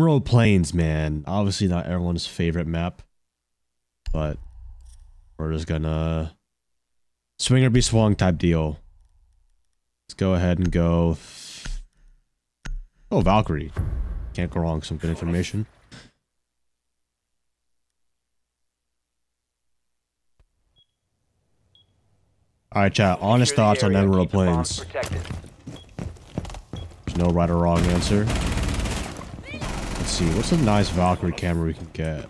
Emerald Plains, man. Obviously not everyone's favorite map. But we're just gonna swing or be swung type deal. Let's go ahead and go. Oh, Valkyrie. Can't go wrong. Some good information. All right, chat. Honest thoughts on Emerald Plains. There's no right or wrong answer. See. What's a nice Valkyrie camera we can get?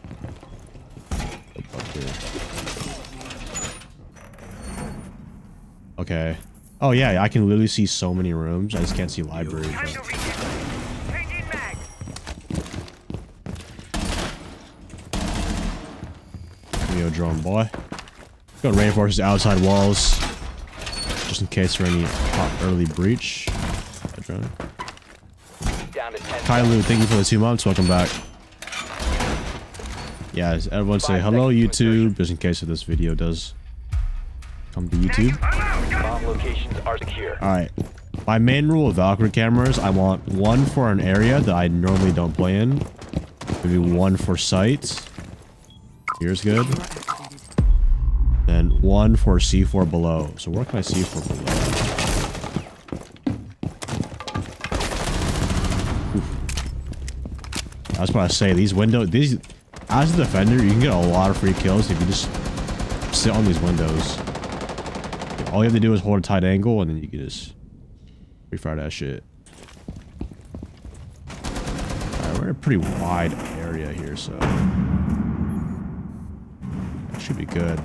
Okay. Oh yeah, I can literally see so many rooms. I just can't see library. Neo drone boy. Got reinforce outside walls. Just in case for any early breach. Drone. Kylu, thank you for the two months. Welcome back. Yeah, everyone say hello YouTube, just in case if this video does come to YouTube. Alright. My main rule of Valkyrie cameras, I want one for an area that I normally don't play in. Maybe one for sight. Here's good. Then one for C4 below. So where can I C4 below? I was about to say, these windows, these, as a defender, you can get a lot of free kills if you just sit on these windows. All you have to do is hold a tight angle and then you can just refire that shit. Alright, we're in a pretty wide area here, so... That should be good.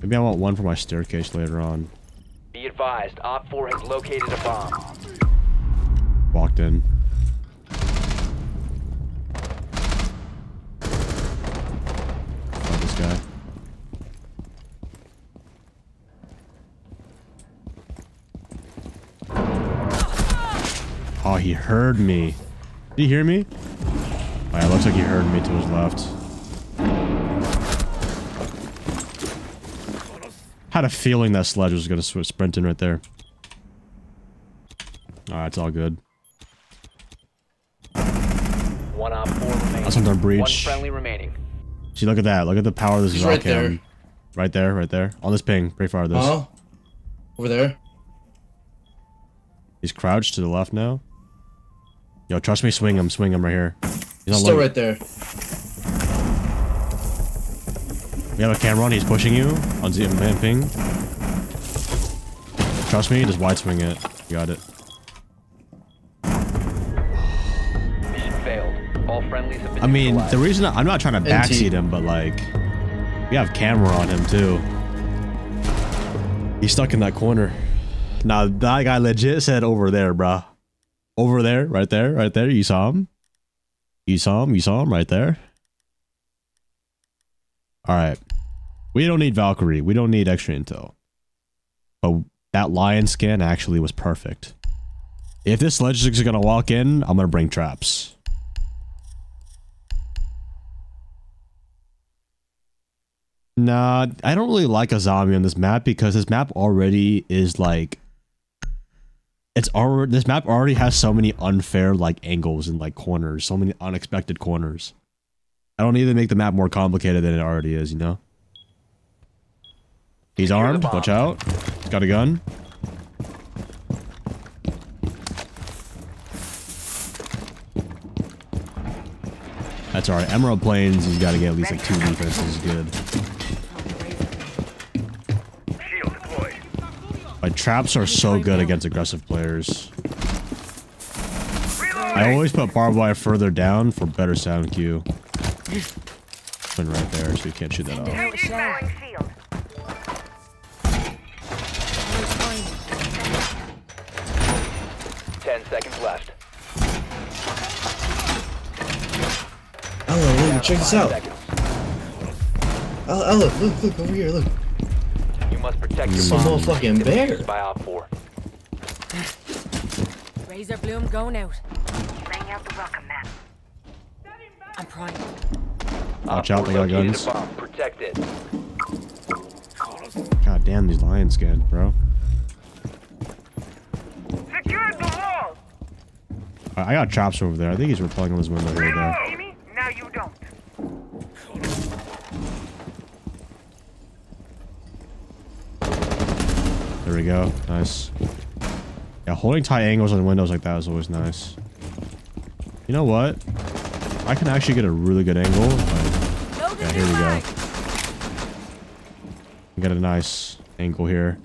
Maybe I want one for my staircase later on. Be advised, Op 4 has located a bomb. Walked in. Oh, he heard me. Did he hear me? Yeah, looks like he heard me to his left. Had a feeling that sledge was going to sprint in right there. Alright, it's all good. One op four remaining. That's on breach. One friendly remaining. See, look at that. Look at the power of this He's right there. Right there, right there. On this ping. Pretty far this. Uh huh. Over there. He's crouched to the left now. Yo, trust me, swing him, swing him right here. He's still right there. We have a camera on, he's pushing you on Z ping. Trust me, just wide swing it. You got it. I mean, the reason I, I'm not trying to backseat him, but like, we have camera on him too. He's stuck in that corner. Now that guy legit said over there, bruh. Over there, right there, right there. You saw him? You saw him? You saw him right there? Alright. We don't need Valkyrie. We don't need extra intel. But that lion scan actually was perfect. If this sledge is gonna walk in, I'm gonna bring traps. Nah, I don't really like Azami on this map because this map already is like it's already this map already has so many unfair like angles and like corners, so many unexpected corners. I don't need to make the map more complicated than it already is, you know? He's armed, watch out. He's got a gun. That's alright. Emerald Plains, he's got to get at least like two defenses good. My traps are so good against aggressive players. I always put barbed wire further down for better sound cue. Been right there, so you can't shoot that off. Ten seconds left. Ela, look, check this out. Ela, Ela, look, look, over here, look. You must protect your Some motherfucking bear. By op 4. Razorbloom going out. Laying out the welcome mat. I'm primed. Watch out, they got guns. Protected. God damn, these lions scared, bro. Secured the wall. I I got traps over there. I think he's repelling on this window here. There. See me? Now you don't. There we go. Nice. Yeah, holding tight angles on windows like that is always nice. You know what? I can actually get a really good angle. The Yeah, here we go. mag. get a nice angle here.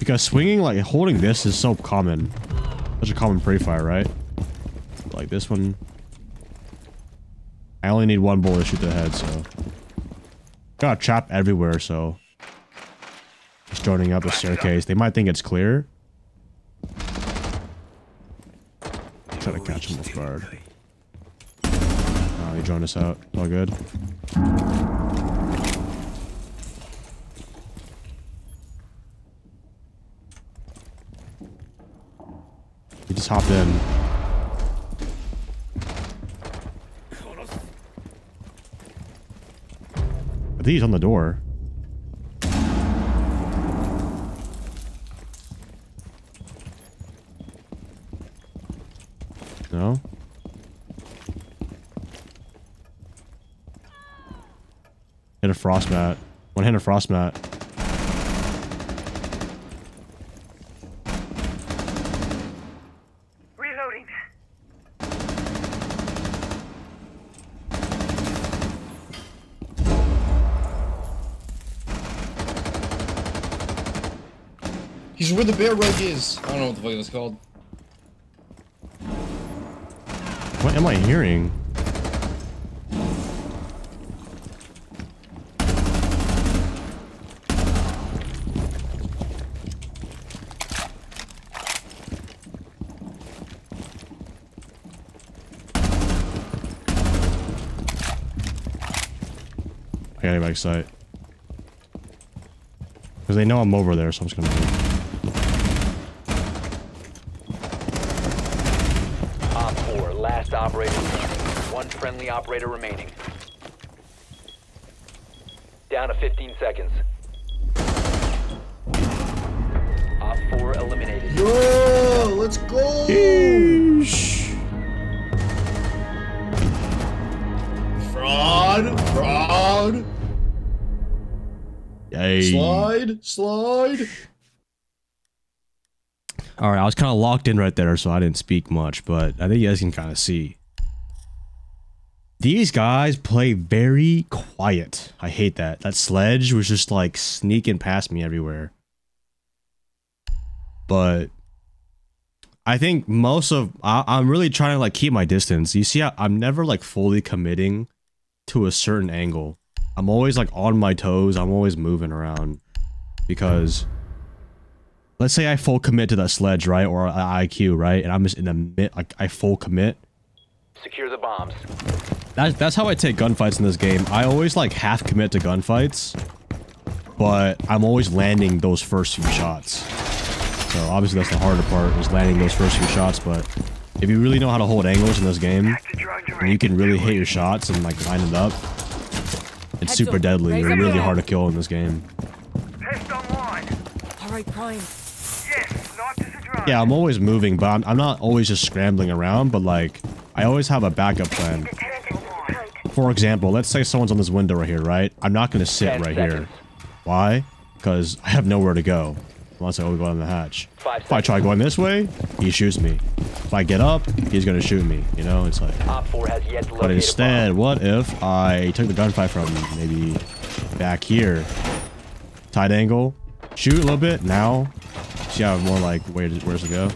Because swinging, like holding this is so common. Such a common pre-fire, right? Like this one. I only need one bullet to shoot the head, so. Got a trap everywhere, so. Joining up the staircase. They might think it's clear. Try to catch him off guard. Oh, he joined us out. All good. He just hopped in. I think he's on the door. No? Hit a frost mat. One hit a frost mat. Reloading. He's where the bear rug is. I don't know what the fuck it's called. What am I hearing? I gotta get back sight. Because they know I'm over there, so I'm just gonna move. Op 4, last operator. One friendly operator remaining. Down to 15 seconds. Op 4 eliminated. Yo, let's go. Fraud, fraud. Yay. Slide, slide. All right, I was kind of locked in right there, so I didn't speak much, but I think you guys can kind of see. These guys play very quiet. I hate that. That sledge was just like sneaking past me everywhere. But I think most of I, I'm really trying to like keep my distance. You see, I, I'm never like fully committing to a certain angle. I'm always like on my toes. I'm always moving around because let's say I full commit to that sledge, right, or IQ, right, and I'm just in the mid, like I full commit. Secure the bombs. That's that's how I take gunfights in this game. I always like half commit to gunfights, but I'm always landing those first few shots. So obviously that's the harder part is landing those first few shots. But if you really know how to hold angles in this game, and you can really hit your shots and like line it up, it's Heads super up. deadly. Raise You're really your hard to kill in this game. Test online. All right, Prime. Yes, not as a drone. Yeah, I'm always moving, but I'm, I'm not always just scrambling around. But like, I always have a backup plan. For example, let's say someone's on this window right here, right? I'm not going to sit right here. Why? Because I have nowhere to go. Unless I go on the hatch. Five If I try going this way, he shoots me. If I get up, he's going to shoot me. You know, it's like... Op 4 has yet to But instead, what if I took the gunfight from maybe back here? Tight angle, shoot a little bit, now. See how more like where to, where's to go?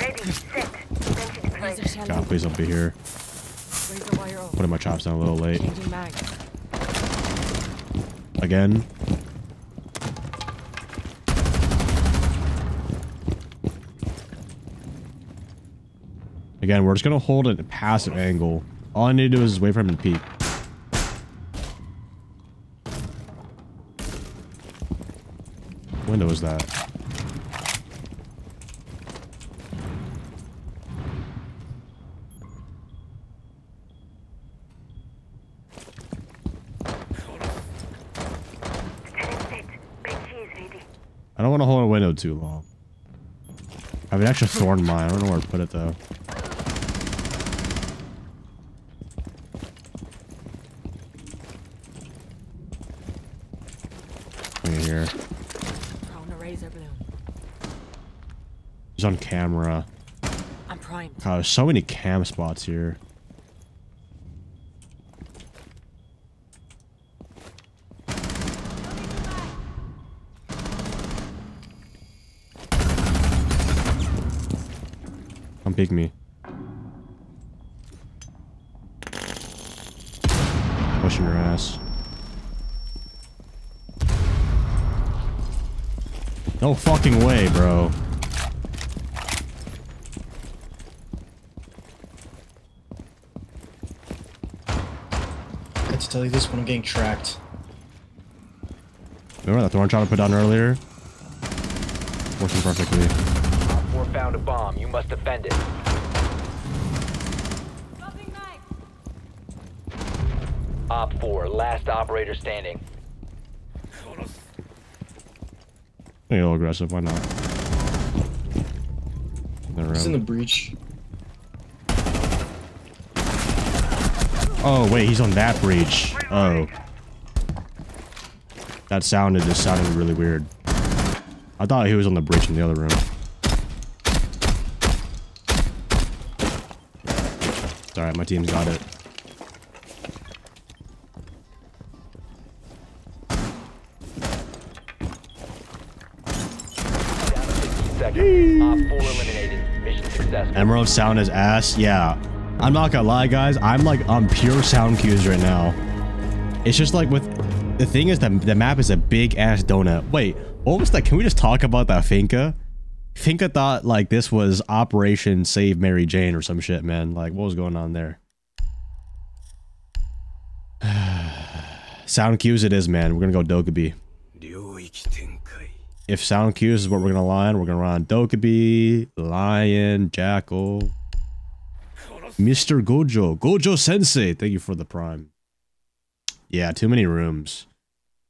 Maybe sit. Then Laser shell God, please don't be here. Putting my chops down a little late. Again. Again, we're just gonna hold it at a passive angle. All I need to do is wait for him to peek. Window is that? I don't want to hold a window too long. I have an extra thorn mine. I don't know where to put it though. Right here. Throwing a razorbloom. He's on camera. I'm primed. God, there's so many cam spots here. Me. Pushing your ass. No fucking way, bro. I had to tell you this when I'm getting tracked. Remember that thorn I tried to put down earlier? Working perfectly. Op 4 found a bomb. You must defend it. Op 4, last operator standing. A little aggressive, why not? They're in the breach. Oh, wait, he's on that breach. Oh. That sounded just sounded really weird. I thought he was on the breach in the other room. Alright, my team's got it. Down to 15 seconds. Op 4 eliminated. Mission successful. Emerald sound is ass. Yeah. I'm not gonna lie, guys. I'm like on pure sound cues right now. It's just like with the thing is that the map is a big ass donut. Wait, what was that? Can we just talk about that Finka? Finka thought like this was Operation Save Mary Jane or some shit, man. Like, what was going on there? sound cues it is, man. We're gonna go Dokkaebi. If sound cues is what we're gonna lie on, we're gonna run Dokkaebi, Lion, Jackal, Mr. Gojo, Gojo Sensei. Thank you for the prime. Yeah, too many rooms.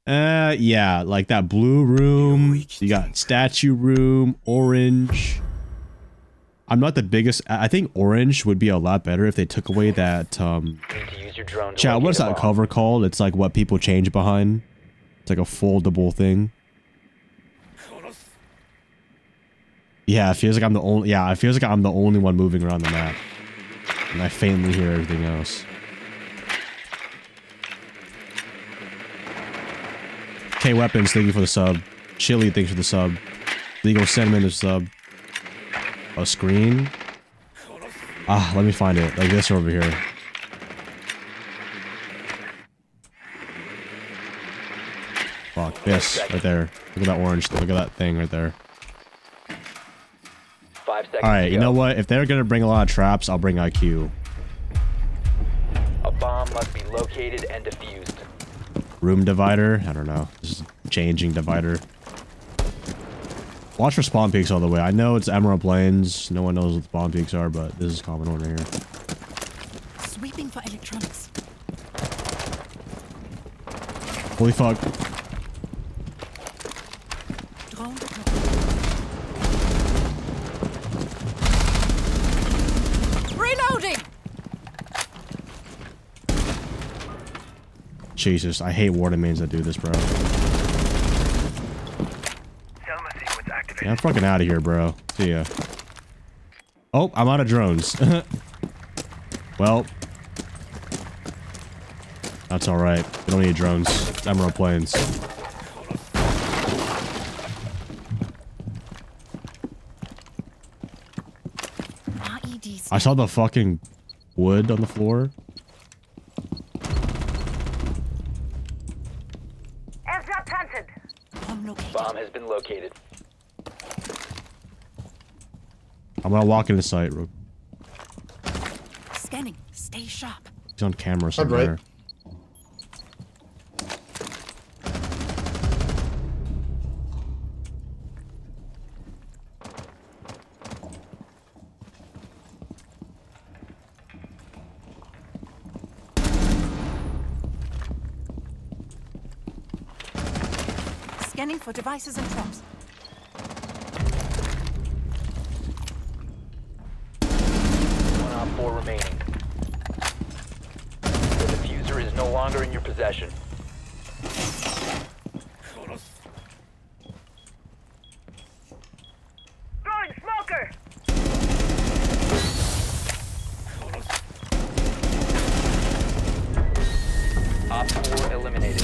Uh, yeah, like that blue room. You got statue room, orange. I'm not the biggest. I think orange would be a lot better if they took away that. Um, Need to use your drone to chat. What's that cover called? It's like what people change behind. It's like a foldable thing. Yeah, it feels like I'm the only. Yeah, it feels like I'm the only one moving around the map, and I faintly hear everything else. K weapons, thank you for the sub. Chili, thanks for the sub. Legal cinnamon is sub. A screen. Ah, let me find it. Like this over here. Fuck this right there. Look at that orange. Look at that thing right there. Five seconds. All right, you know what? If they're gonna bring a lot of traps, I'll bring IQ. A bomb must be located and defused. Room divider. I don't know. This is changing divider. Watch for spawn peaks all the way. I know it's Emerald Plains. No one knows what spawn peaks are, but this is common order here. Sweeping for electronics. Holy fuck. Drone deployed. Reloading! Jesus, I hate water mains that do this, bro. Selma sequence activated. Yeah, I'm fucking out of here, bro. See ya. Oh, I'm out of drones. well. That's alright. We don't need drones. It's Emerald Plains. REDs. I saw the fucking wood on the floor. Bomb located. Bomb has been located. I'm gonna walk into the sight. real- Scanning. Stay sharp. He's on camera right. somewhere. Scanning for devices and traps. One op four remaining. The diffuser is no longer in your possession.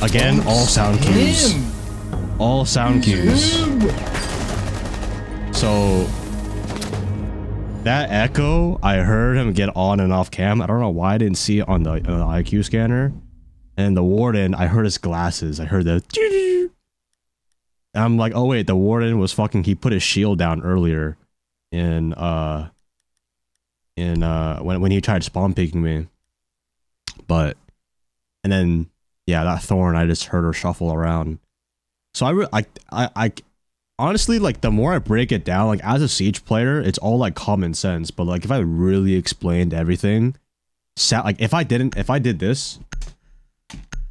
Again, all sound cues. All sound cues. So that echo, I heard him get on and off cam. I don't know why I didn't see it on the, on the IQ scanner. And the warden, I heard his glasses. I heard the. And I'm like, oh wait, the warden was fucking. He put his shield down earlier, in uh, in uh, when when he tried spawn peeking me. But, and then yeah, that thorn, I just heard her shuffle around. So I, re- I, I, I, honestly, like the more I break it down, like as a siege player, it's all like common sense. But like if I really explained everything, sa- like if I didn't, if I did this,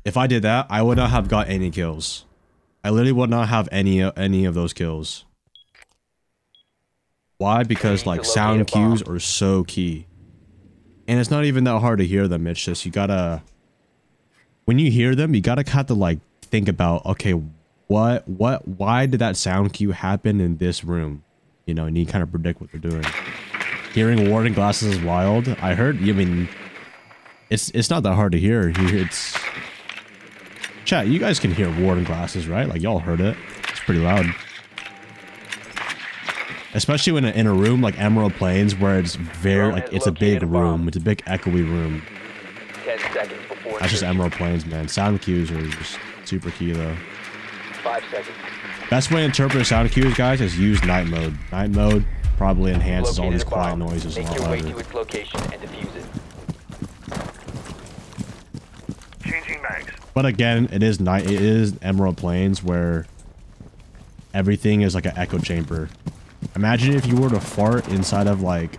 if I did that, I would not have got any kills. I literally would not have any any of those kills. Why? Because like sound cues are so key, and it's not even that hard to hear them. It's just you gotta when you hear them, you gotta kind of like think about okay, what what why did that sound cue happen in this room? You know, and you kind of predict what they're doing. Hearing warden glasses is wild. I heard. I mean, it's it's not that hard to hear. It's chat. You guys can hear warden glasses, right? Like y'all heard it. It's pretty loud. Especially when in a room like Emerald Plains, where it's very like it's a big located a bomb. room. It's a big echoey room. 10 seconds before That's just. Emerald Plains, man. Sound cues are just super key though. 5 seconds. Best way to interpret sound cues, guys, is use night mode. Night mode probably enhances all these quiet bomb. noises a Make lot your way to its location and defuse it. Changing mags. But again, it is night. It is Emerald Plains where everything is like an echo chamber. Imagine if you were to fart inside of like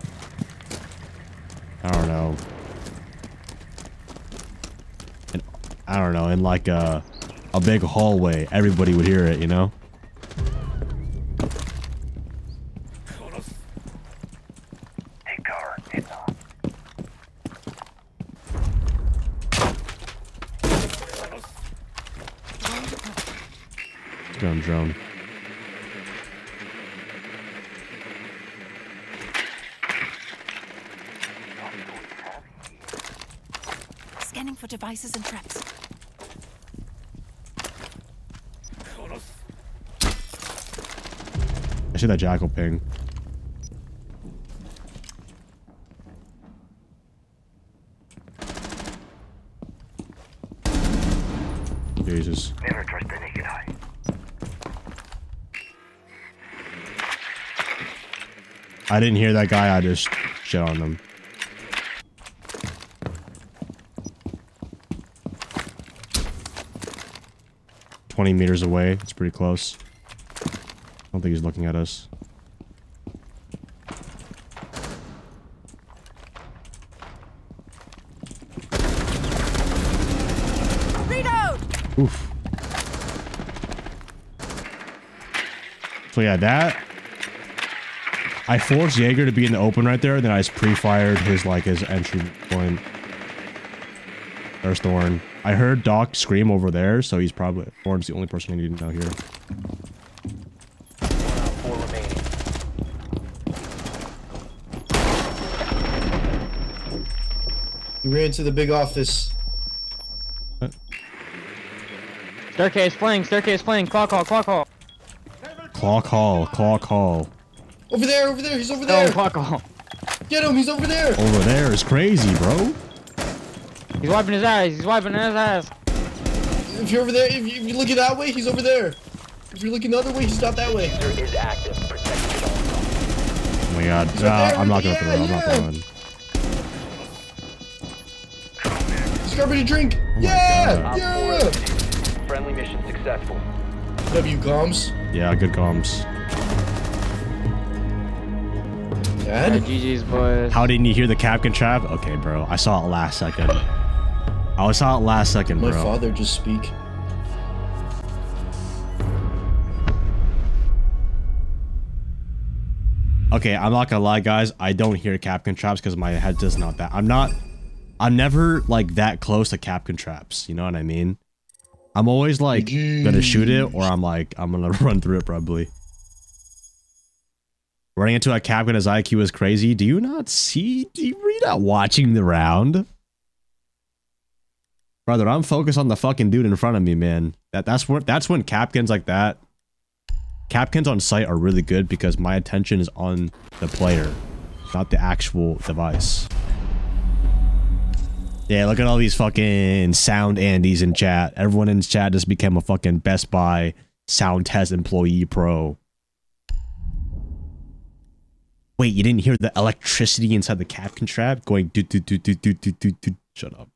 I don't know. An, I don't know, in like a a big hallway, everybody would hear it, you know? Drone. Scanning for devices and traps. I that jackal ping. Jesus. Never trust the naked eye. I didn't hear that guy, I just shit on him. Twenty meters away. It's pretty close. I don't think he's looking at us. Reload! Oof. So yeah, that I forced Jaeger to be in the open right there, then I just pre-fired his like his entry point. There's Thorn. I heard Doc scream over there, so he's probably Thorn's the only person I need to know here. One op 4 remaining. He ran to the big office. Staircase flank, staircase flank, clock hall, clock hall. Clock Hall, Clock Hall. Over there, over there, he's over No, there. clock hall. Get him, he's over there. Over there is crazy, bro. He's wiping his eyes, he's wiping his eyes. If you're over there, if you, if you look at that way, he's over there. If you're looking the other way, he's not that way. Diffuser is active. Protect it at all costs. Oh my god. right Nah, there, I'm not gonna yeah, throw I'm not yeah. throwing. He's grabbing a drink. Oh my yeah, God. Op 4 yeah. Friendly mission successful. W comms. Yeah, good comms. Yeah, GG's boys. How didn't you hear the Kapkan trap? Okay, bro. I saw it last second. I saw it last second, My bro. My father just speak. Okay, I'm not gonna lie, guys. I don't hear Kapkan traps because my head does not that. I'm not. I'm never like that close to Kapkan traps. You know what I mean? I'm always like gonna shoot it, or I'm like I'm gonna run through it probably. Running into a Kapkan as IQ is crazy. Do you not see? Do you, not watching the round? Brother, I'm focused on the fucking dude in front of me, man. That that's what that's when Kapkans like that. Kapkans on site are really good because my attention is on the player, not the actual device. Yeah, look at all these fucking sound Andes in chat. Everyone in chat just became a fucking Best Buy sound test employee pro. Wait, you didn't hear the electricity inside the Kapkan trap going do do do do do do do do. Shut up.